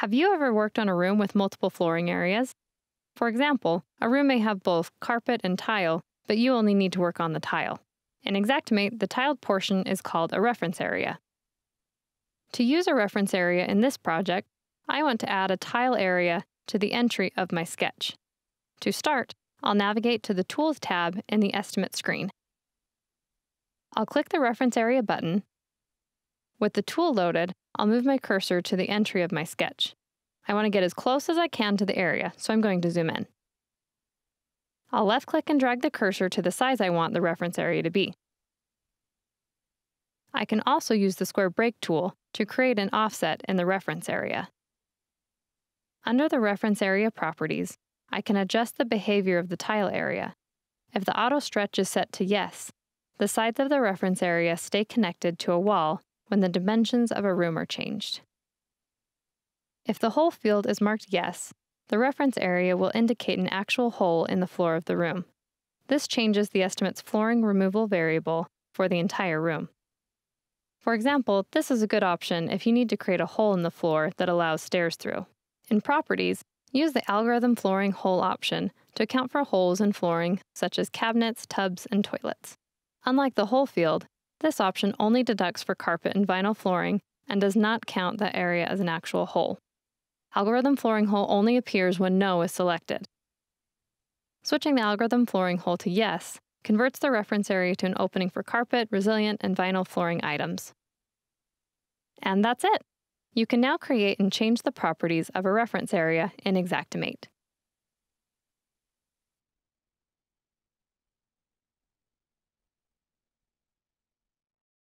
Have you ever worked on a room with multiple flooring areas? For example, a room may have both carpet and tile, but you only need to work on the tile. In Xactimate, the tiled portion is called a reference area. To use a reference area in this project, I want to add a tile area to the entry of my sketch. To start, I'll navigate to the Tools tab in the Estimate screen. I'll click the Reference Area button. With the tool loaded, I'll move my cursor to the entry of my sketch. I want to get as close as I can to the area, so I'm going to zoom in. I'll left click and drag the cursor to the size I want the reference area to be. I can also use the square break tool to create an offset in the reference area. Under the reference area properties, I can adjust the behavior of the tile area. If the auto stretch is set to yes, the sides of the reference area stay connected to a wall when the dimensions of a room are changed. If the hole field is marked yes, the reference area will indicate an actual hole in the floor of the room. This changes the estimate's flooring removal variable for the entire room. For example, this is a good option if you need to create a hole in the floor that allows stairs through. In Properties, use the Algorithm Flooring Hole option to account for holes in flooring such as cabinets, tubs, and toilets. Unlike the hole field, this option only deducts for carpet and vinyl flooring and does not count that area as an actual hole. Algorithm flooring hole only appears when no is selected. Switching the algorithm flooring hole to yes converts the reference area to an opening for carpet, resilient, and vinyl flooring items. And that's it! You can now create and change the properties of a reference area in Xactimate.